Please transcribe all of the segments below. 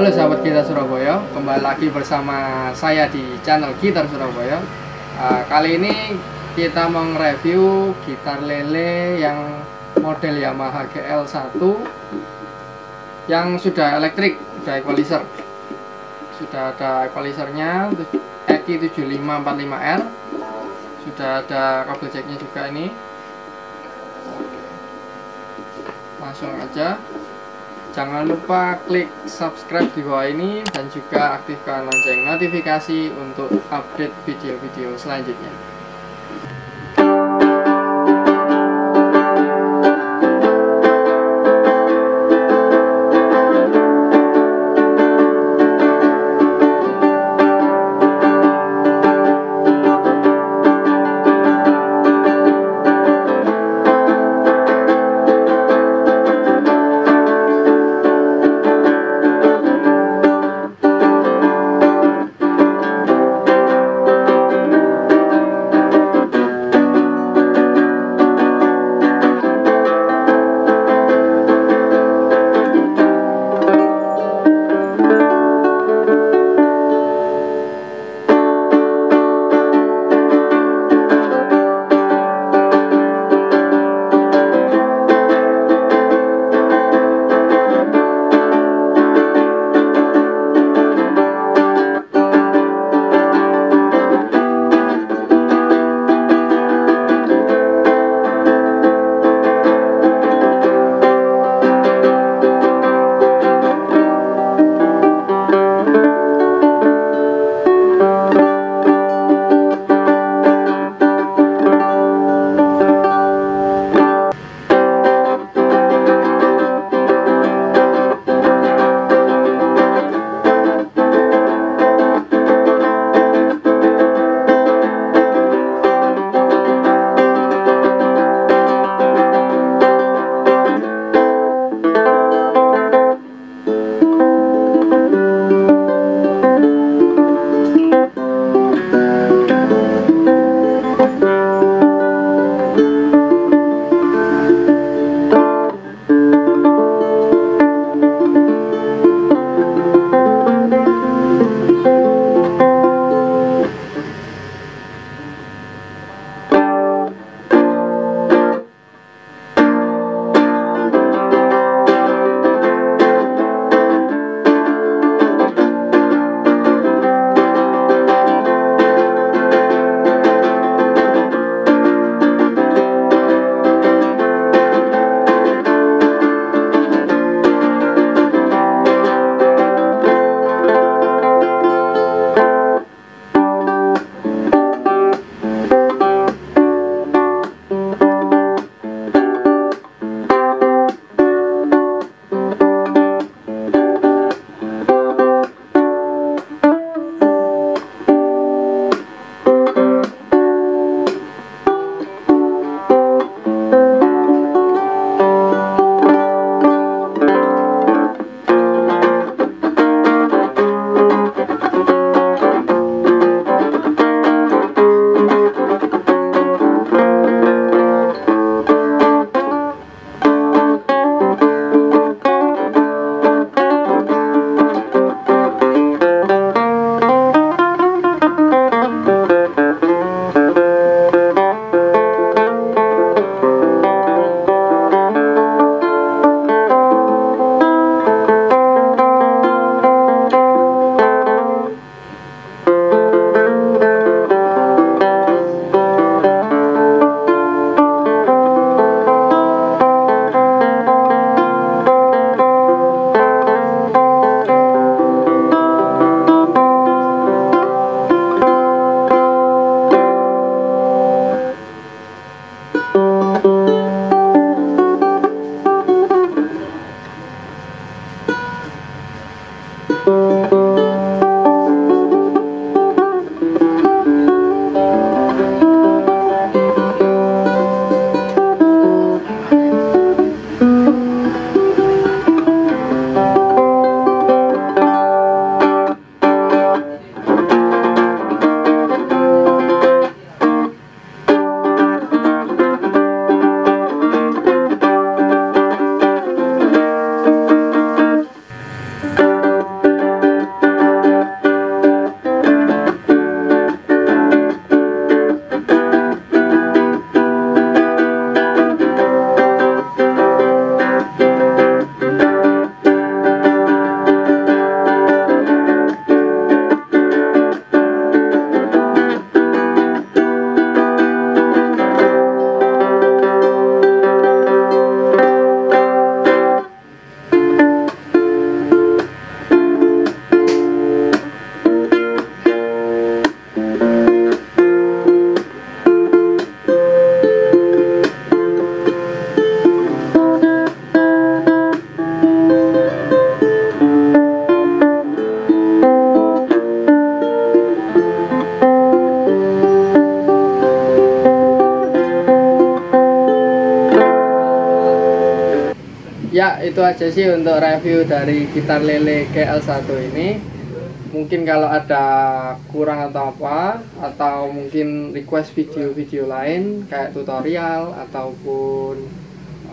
Halo sahabat gitar Surabaya, kembali lagi bersama saya di channel Gitar Surabaya. Uh, kali ini kita mau review gitar lele yang model Yamaha GL1 yang sudah elektrik, sudah equalizer. Sudah ada equalizernya EKI 7545R. Sudah ada kabel jacknya juga ini. Langsung aja Jangan lupa klik subscribe di bawah ini dan juga aktifkan lonceng notifikasi untuk update video-video selanjutnya. Itu aja sih untuk review dari gitar lele GL1 ini. Mungkin kalau ada kurang atau apa atau mungkin request video-video lain kayak tutorial ataupun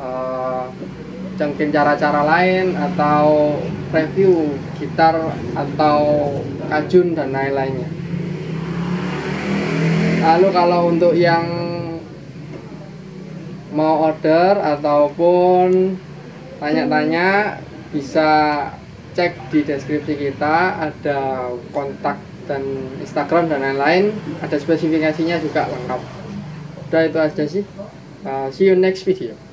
uh, cara-cara lain atau review gitar atau kajun dan lain-lainnya. Lalu kalau untuk yang mau order ataupun tanya-tanya bisa cek di deskripsi kita ada kontak dan Instagram dan lain-lain ada spesifikasinya juga lengkap. Udah itu aja sih. Uh, see you next video